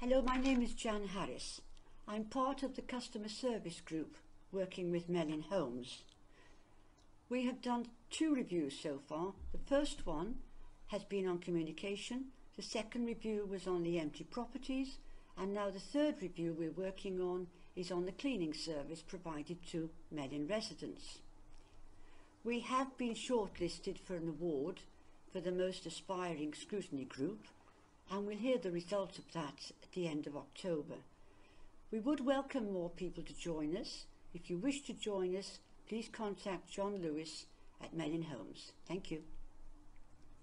Hello, my name is Jan Harris. I'm part of the customer service group working with Melin Homes. We have done two reviews so far. The first one has been on communication, the second review was on the empty properties, and now the third review we're working on is on the cleaning service provided to Melin residents. We have been shortlisted for an award for the most aspiring scrutiny group and we'll hear the results of that at the end of October. We would welcome more people to join us. If you wish to join us, please contact John Lewis at Melin Homes. Thank you.